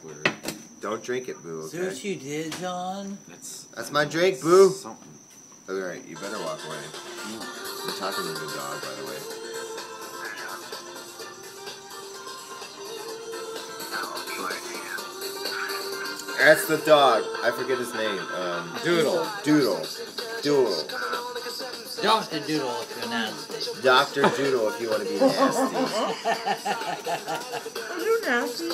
Twitter. Don't drink it, Boo. See what you did, John? That's that's my drink, Boo. Something. All right, you better walk away. I'm talking to the dog, by the way. That's the dog. I forget his name. Um, Doodle. Doodle. Doodle. Dr. Doodle if you're nasty. Doctor Doodle, if you want to be nasty. Are you nasty?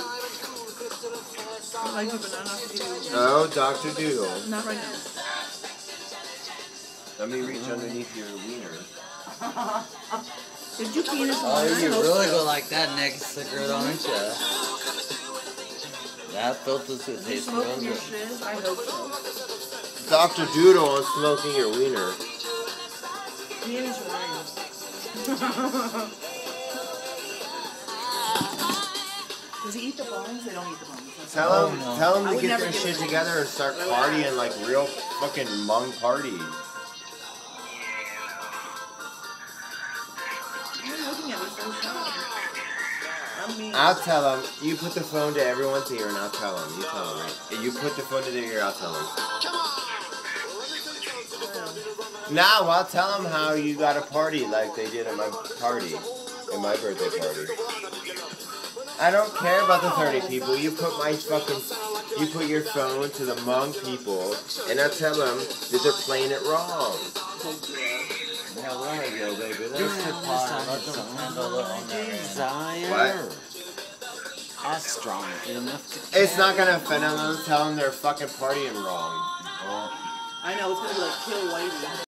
I like you, but not enough to. Oh, Doctor Doodle. Not right now. Let me reach underneath your wiener. Did you pee in his Oh, you really go like that next to girl, don't you? That filter suit Did you tastes real your good. I hope so. Doctor Doodle is smoking your wiener. He and his Ryan. Does he eat the bones? They don't eat the bones. That's Tell him, no. tell him I to would get their shit together and start partying like real fucking Hmong parties. You're looking at me so. I'm mean. I'll tell them. You put the phone to everyone's ear, and I'll tell them. You tell them. You put the phone to their ear. I'll tell them. Now I'll tell them how you got a party like they did at my party, at my birthday party. I don't care about the 30 people. You put my fucking, you put your phone to the Hmong people, and I tell them that they're playing it wrong. Yeah, there you go, baby. There's the pot. Let them handle on their end. Desire. Strong enough to It's not gonna offend them. Tell them they're fucking partying wrong. I know, it's gonna be like kill whitey.